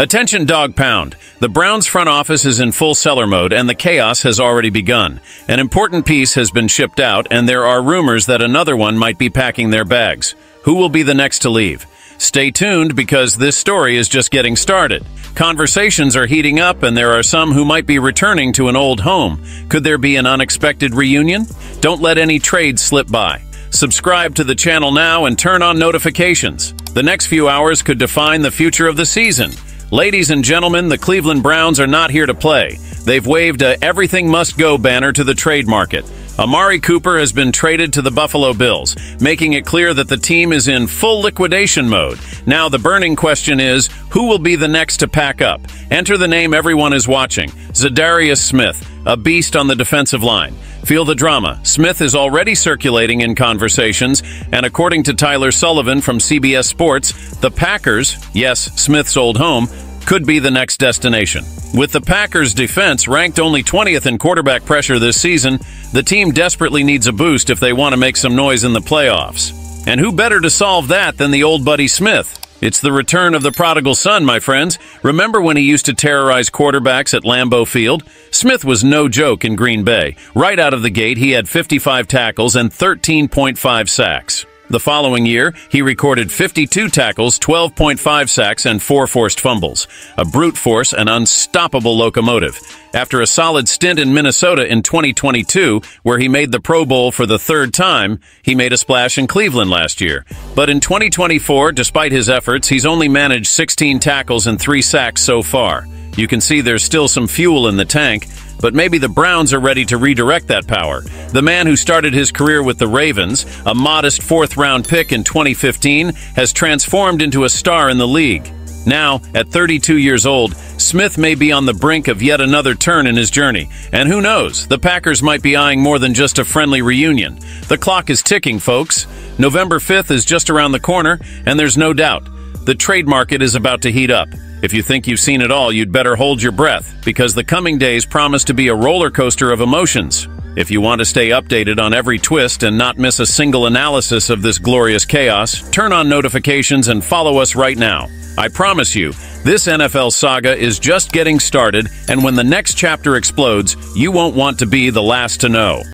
Attention Dawg Pound. The Browns front office is in full seller mode and the chaos has already begun. An important piece has been shipped out and there are rumors that another one might be packing their bags. Who will be the next to leave? Stay tuned because this story is just getting started. Conversations are heating up and there are some who might be returning to an old home. Could there be an unexpected reunion? Don't let any trades slip by. Subscribe to the channel now and turn on notifications. The next few hours could define the future of the season. Ladies and gentlemen, the Cleveland Browns are not here to play. They've waved a everything must go banner to the trade market. Amari Cooper has been traded to the Buffalo Bills, making it clear that the team is in full liquidation mode. Now the burning question is, who will be the next to pack up? Enter the name everyone is watching, Za'Darius Smith, a beast on the defensive line. Feel the drama. Smith is already circulating in conversations, and according to Tyler Sullivan from CBS Sports, the Packers, yes, Smith's old home, could be the next destination. With the Packers' defense ranked only 20th in quarterback pressure this season, the team desperately needs a boost if they want to make some noise in the playoffs. And who better to solve that than the old buddy Smith? It's the return of the prodigal son, my friends. Remember when he used to terrorize quarterbacks at Lambeau Field? Smith was no joke in Green Bay. Right out of the gate, he had 55 tackles and 13.5 sacks. The following year, he recorded 52 tackles, 12.5 sacks, and four forced fumbles. A brute force, an unstoppable locomotive. After a solid stint in Minnesota in 2022, where he made the Pro Bowl for the third time, he made a splash in Cleveland last year. But in 2024, despite his efforts, he's only managed 16 tackles and 3 sacks so far. You can see there's still some fuel in the tank, but maybe the Browns are ready to redirect that power. The man who started his career with the Ravens, a modest fourth round pick in 2015, has transformed into a star in the league. Now, at 32 years old, Smith may be on the brink of yet another turn in his journey. And who knows, the Packers might be eyeing more than just a friendly reunion. The clock is ticking, folks. November 5th is just around the corner, and there's no doubt. The trade market is about to heat up. If you think you've seen it all, you'd better hold your breath, because the coming days promise to be a roller coaster of emotions. If you want to stay updated on every twist and not miss a single analysis of this glorious chaos, turn on notifications and follow us right now. I promise you, this NFL saga is just getting started, and when the next chapter explodes, you won't want to be the last to know.